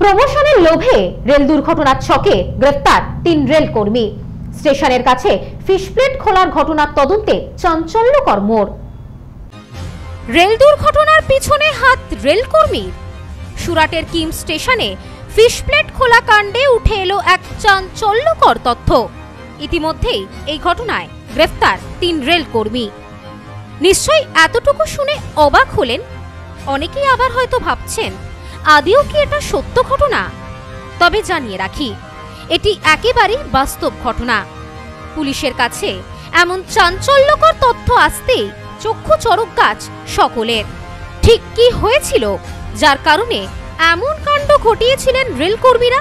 প্রমোশনের লোভে রেল দুর্ঘটনার ছকে গ্রেফতার তিন রেল কর্মী স্টেশনের কাছে ফিশপ্লেট খোলার ঘটনার তদন্তে চাঞ্চল্যকর মোড়। রেল দুর্ঘটনার পিছনে হাত রেলকর্মীর সুরাটের কিম স্টেশনে ফিশপ্লেট খোলা কাণ্ডে উঠে এলো এক চাঞ্চল্যকর তথ্য। ইতিমধ্যেই এই ঘটনায় গ্রেফতার তিন রেল কর্মী নিশ্চয়ই এতটুকু শুনে অবাক হলেন? অনেকেই আবার হয়তো ভাবছেন আদিও কি এটা সত্য ঘটনা? তবে জানিয়ে রাখি, এটি একেবারেই বাস্তব ঘটনা। পুলিশের কাছে এমন চাঞ্চল্যকর তথ্য আসতেই চক্ষু চরক গাছ সকলের। ঠিক কি হয়েছিল, যার কারণে এমন কাণ্ড ঘটিয়েছিলেন রেলকর্মীরা?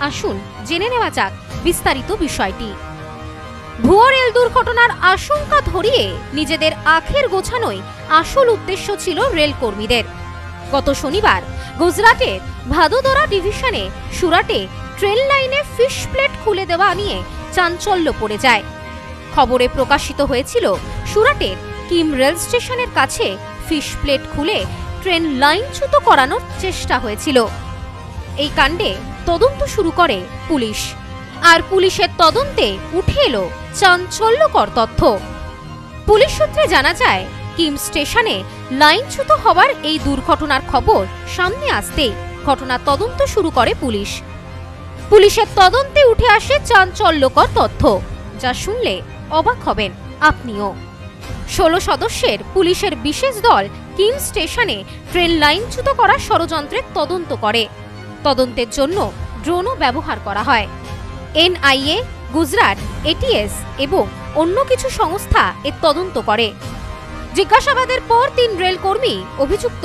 আসুন জেনে নেওয়া যাক বিস্তারিত বিষয়টি। ভুয়ো রেল দুর্ঘটনার আশঙ্কা ধরিয়ে নিজেদের আখের গোছানোই আসল উদ্দেশ্য ছিল রেলকর্মীদের। গত শনিবার গুজরাটের ভাদোদরা ডিভিশনে সুরাটে ট্রেন লাইনে ফিশ প্লেট খুলে দেওয়া নিয়ে চাঞ্চল্য পড়ে যায়। খবরে প্রকাশিত হয়েছিল সুরাটের কিম রেল স্টেশনের কাছে ফিশ প্লেট খুলে ট্রেন লাইনচ্যুত করানোর চেষ্টা হয়েছিল। এই কাণ্ডে তদন্ত শুরু করে পুলিশ। আর পুলিশের তদন্তে উঠে এলো চাঞ্চল্যকর তথ্য। পুলিশ সূত্রে জানা যায় কিম স্টেশনে লাইনচ্যুত হওয়ার এই দুর্ঘটনার খবর সামনে আসতে ঘটনার তদন্ত শুরু করে পুলিশ। পুলিশের তদন্তে উঠে আসে চাঞ্চল্যকর তথ্য, যা শুনলে অবাক হবেন আপনিও। ষোলো সদস্যের পুলিশের বিশেষ দল কিম স্টেশনে ট্রেন লাইনচ্যুত করার ষড়যন্ত্রের তদন্ত করে। তদন্তের জন্য ড্রোনও ব্যবহার করা হয়। এনআইএ, গুজরাট, এটিএস এবং অন্য কিছু সংস্থা এর তদন্ত করে। জিজ্ঞাসাবাদের পর তিন রেলকর্মী অভিযুক্ত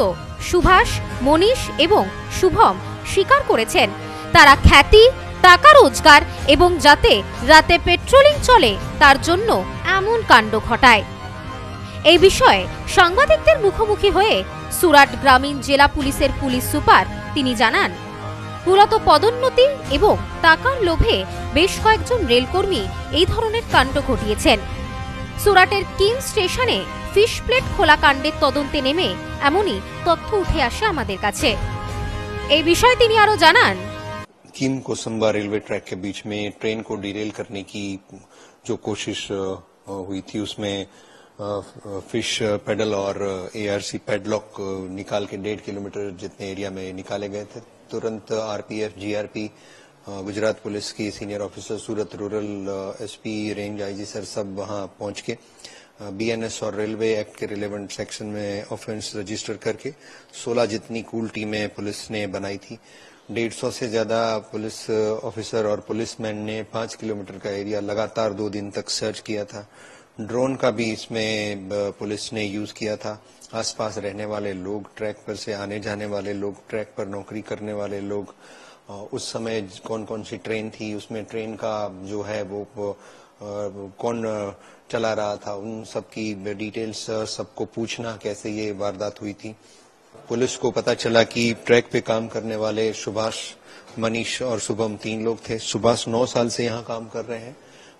সুভাষ, মনীষ এবং শুভম স্বীকার করেছেন। তারা খ্যাতি, টাকা রোজগার এবং যাতে রাতে পেট্রোলিং চলে, তার জন্য এমন কাণ্ড ঘটায়। এই বিষয়ে সাংবাদিকদের মুখোমুখি হয়ে সুরাট গ্রামীণ জেলা পুলিশের পুলিশ সুপার তিনি জানান, মূলত পদোন্নতি এবং টাকার লোভে বেশ কয়েকজন রেলকর্মী এই ধরনের কাণ্ড ঘটিয়েছেন। সুরাটের কিং স্টেশনে ফিশ প্লেট খোলা কাণ্ডের তদন্তে নেমে এমনই তথ্য উঠে আসে আমাদের কাছে এই বিষয়ে তিনি আরো জানান कीम कोसंबा रेलवे ट्रैक के बीच में ट्रेन को डिरेल करने की जो कोशिश अ, हुई थी उसमें अ, फिश पेडल और एआरसी पेडलॉक अ, निकाल के डेढ़ किलोमीटर जितने एरिया में निकाले गए थे तुरंत आरपीएफ जीआरपी गुजरात पुलिस की senior officer Surat rural SP range IG sir सब वहां पहुंच के बीएनएस और रेलवे एक्ट के रिलेवेंट सेक्शन में ऑफेंस रजिस्टर करके 16 जितनी कूल टीमें पुलिस ने बनाई थी। डेढ़ सौ से ज़्यादा पुलिस ऑफिसर और पुलिसमैन ने पाँच किलोमीटर का एरिया लगातार दो दिन तक सर्च किया था। ड्रोन का भी इसमें पुलिस ने यूज़ किया था। आसपास रहने वाले लोग, ट्रैक पर से आने जाने वाले लोग, ट्रैक पर नौकरी करने वाले लोग उस समय कौन कौन सी ट्रेन थी, उसमें ट्रेन का जो है वो कौन चला रहा था, उन सब की डिटेल्स सबको पूछना कैसे ये वारदात हुई थी। पुलिस को पता चला कि ट्रैक पे काम करने वाले सुभाष, मनीष और शुभम तीन लोग थे। सुभाष नौ साल से यहाँ काम कर रहे हैं,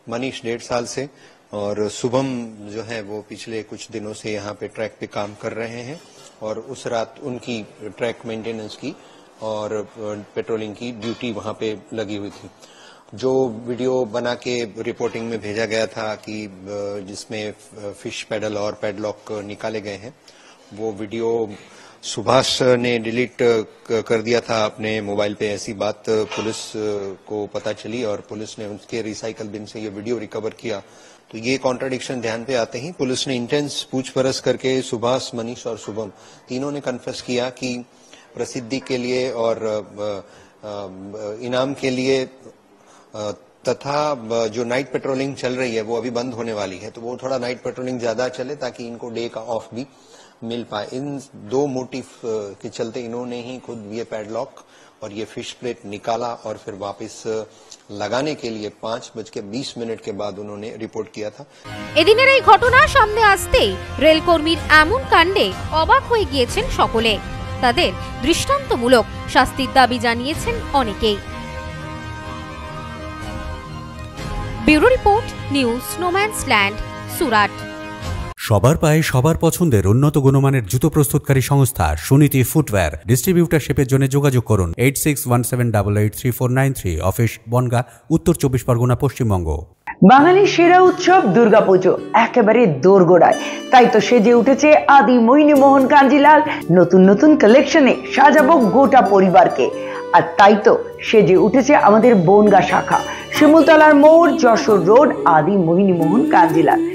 मनीष डेढ़ साल से। और शुभम जो है, वो पिछले कुछ दिनों से यहाँ पे ट्रैक पे काम कर रहे हैं और उस रात उनकी ट्रैक मेंटेनेंस की और पेट्रोलिंग की ड्यूटी वहाँ पे लगी हुई थी। जो वीडियो बना के रिपोर्टिंग में भेजा गया था कि जिसमें फ़िश पेडल और पैडलॉक निकाले गए हैं, वो वीडियो सुभाष ने डिलीट कर दिया था अपने मोबाइल पे। ऐसी बात पुलिस को पता चली और पुलिस ने उसके रिसाइकल बिन से ये वीडियो रिकवर किया। तो ये कॉन्ट्राडिक्शन ध्यान पे आते ही पुलिस ने इंटेंस पूछपरछ करके सुभाष, मनीष और शुभम तीनों ने कन्फेस किया कि प्रसिद्धि के लिए और इनाम के लिए तथा ब- जो नाइट पेट्रोलिंग चल रही है वो अभी बंद होने वाली है तो वो थोड़ा नाइट पेट्रोलिंग ज्यादा चले ताकि इनको डे का ऑफ भी मिल पाए इन दो मोटिव अ, के चलते इन्होंने ही खुद ये पैडलॉक और ये फिश प्लेट निकाला और फिर वापस अ, लगाने के लिए पांच बज के बीस मिनट के बाद उन्होंने रिपोर्ट किया था এদিনের এই ঘটনা সামনে আসতেই রেলকর্মীর এমন কাণ্ডে অবাক হয়ে গিয়েছেন সকলে তাদের দৃষ্টান্তমূলক শাস্তির দাবি জানিয়েছেন অনেকেই bureau report news snowman's land Surat. সবার পায়ে সবার পছন্দের উন্নত গুণমানের জুতো প্রস্তুতকারী সংস্থা সুনীতি ফুটওয়্যার ডিস্ট্রিবিউটারশিপের জন্য যোগাযোগ করুন eight six one seven double eight three four nine three office Bongaon উত্তর চব্বিশ পরগনা পশ্চিমবঙ্গ। বাঙালির সেরা উৎসব দুর্গাপুজো একেবারে দোরগোড়ায়। তাই তো সেজে উঠেছে আদি মোহিনী মোহন কাঞ্জিলাল। নতুন নতুন কালেকশনে সাজাবো গোটা পরিবারকে। আর তাই তো সেজে উঠেছে আমাদের বনগা শাখা। শিমুলতলার মোড়, যশোর রোড আদি মোহিনী মোহন কাঞ্জিলাল।